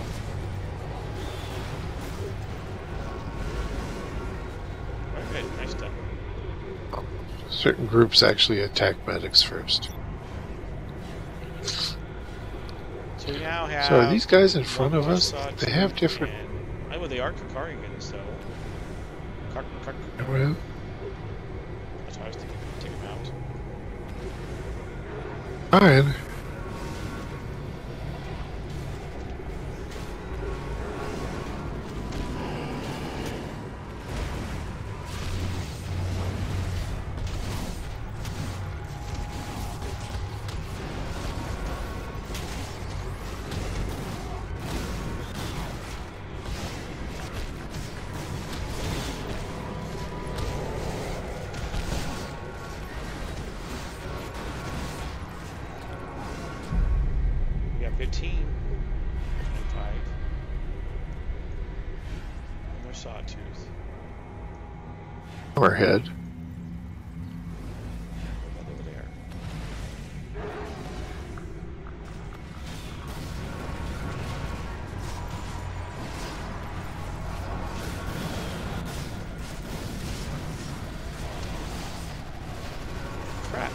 Good. Nice stuff. Certain groups actually attack medics first. So we now have. So are these guys in front of us? They have different. and- Oh, well, they are so. Kar- Kar- Well, that's what I was thinking. Take them out. Fine.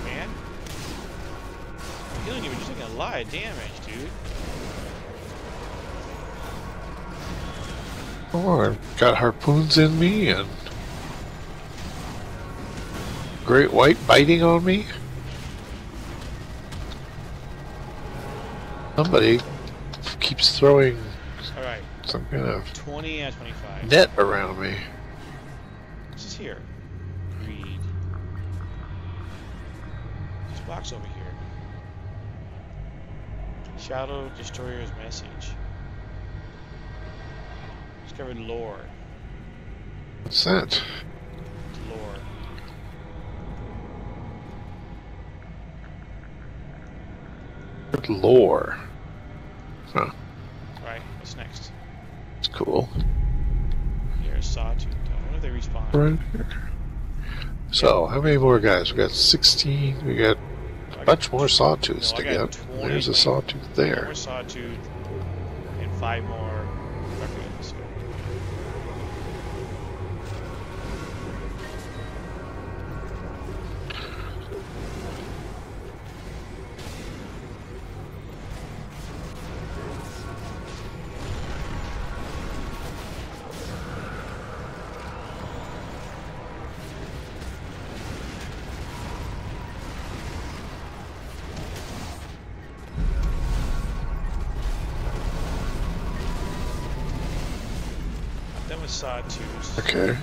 Man. Killing you, but you're taking a lot of damage, got harpoons in me and great white biting on me. Somebody keeps throwing some kind of 20 out 25. net around me. This is here. Read. This box over here. Shadow Destroyer's message. Discovered lore. What's that? Lore. Good lore. Huh, Alright, what's next? it's cool. Here's Sawtooth. I wonder if they respawn. Right here. So, how many more guys? We got 16. We got a bunch more sawtooths no, to get. There's a sawtooth there. more Sawtooth and five more Okay.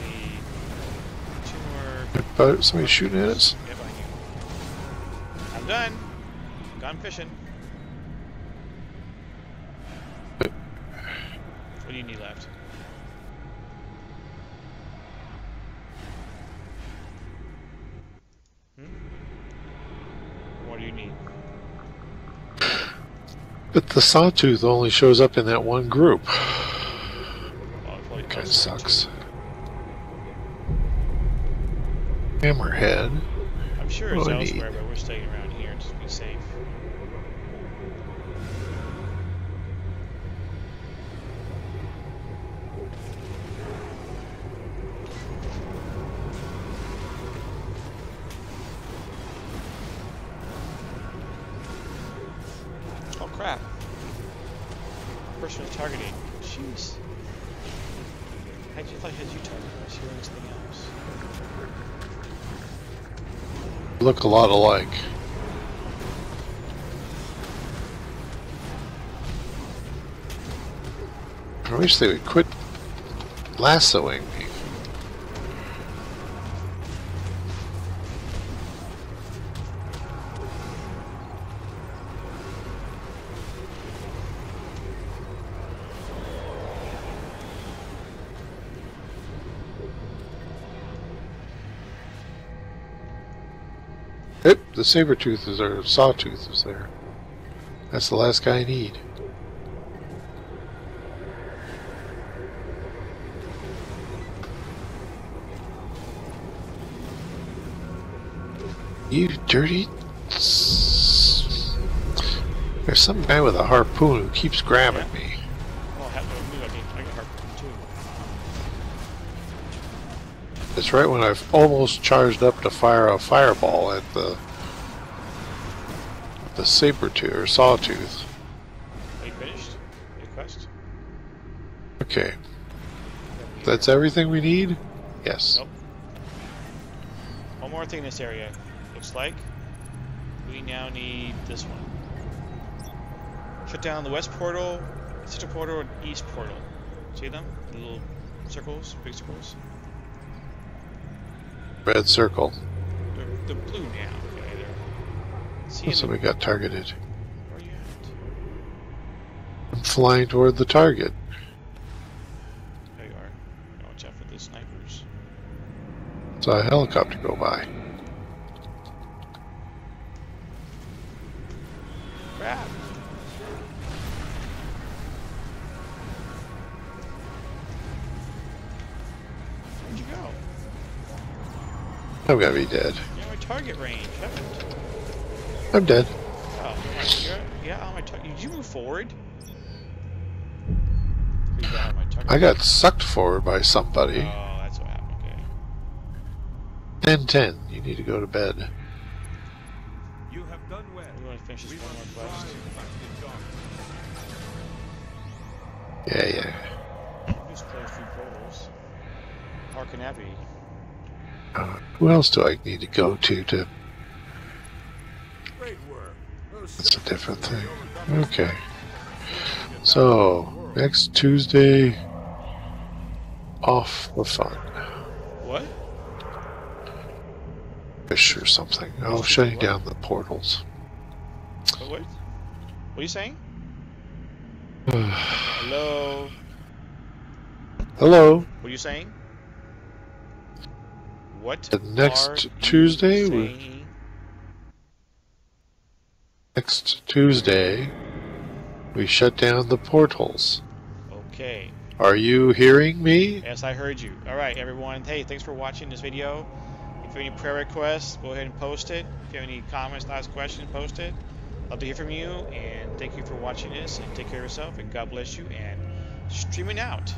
Need two somebody shooting at us? Get behind you. I'm done. Gone fishing. What do you need left? Hmm? What do you need? But the sawtooth only shows up in that one group. Oh, Kind of sucks. Hammerhead. I'm sure it's do elsewhere, but we're staying Look a lot alike. I wish they would quit lassoing the saber tooth is or sawtooth is there. That's the last guy I need. You dirty. There's some guy with a harpoon who keeps grabbing me. Well, have to move. I get, I get harpoon too. It's right when I've almost charged up to fire a fireball at the the saber tooth or sawtooth. Are you finished? Your quest? Okay, that's everything we need. Yes. Nope. One more thing in this area. Looks like we now need this one. Shut down the west portal, central portal, and east portal. See them? The little circles, big circles. Red circle. They're, they're blue now. Okay, they're. See in the, somebody got targeted. where you at? I'm flying toward the target. There you are. Watch out for the snipers. Saw a helicopter go by. Crap. Where'd you go? I'm gonna be dead. You're my target range. Haven't. I'm dead. Oh, you're, yeah, on my target. Did you move forward? You're on my target. I got sucked forward by somebody. Oh, that's what happened. Okay. 10 10. You need to go to bed. You have done well. We want to finish this We one must more quest. strive Yeah, John. yeah. Just closed three portals. Ark and Abbey. Uh, who else do I need to go to? To Great work. Those that's a different thing. Okay. So to the world. next Tuesday, off the fun. What? Fish or something. Oh, shutting down the portals. What? What, what are you saying? *sighs* Hello? Hello. What are you saying? What The next Tuesday? Next Tuesday, we shut down the portals. Okay. Are you hearing me? Yes, I heard you. All right, everyone. Hey, thanks for watching this video. If you have any prayer requests, go ahead and post it. If you have any comments, last question, post it. Love to hear from you, and thank you for watching this. And take care of yourself, and God bless you. And streaming out.